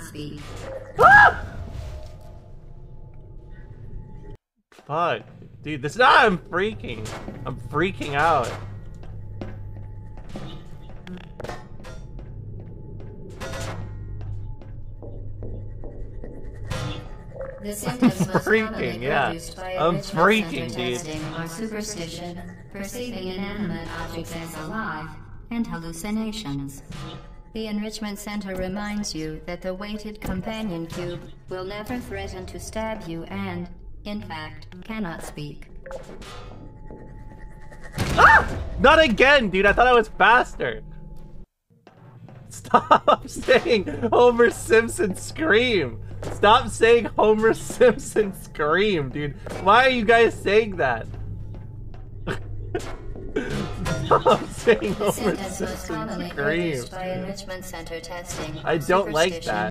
speak. Ah! Fuck. Dude, this is not- I'm freaking. I'm freaking out. The symptoms most freaking, yeah. produced by I'm freaking, center dude. testing are superstition, perceiving inanimate objects as alive, and hallucinations. The Enrichment Center reminds you that the weighted companion cube will never threaten to stab you and, in fact, cannot speak. Ah! Not again, dude. I thought I was faster. Stop saying Homer Simpson scream. Stop saying Homer Simpson scream, dude. Why are you guys saying that? Stop saying The Homer symptoms most Simpson scream. by Enrichment Center testing I don't like that.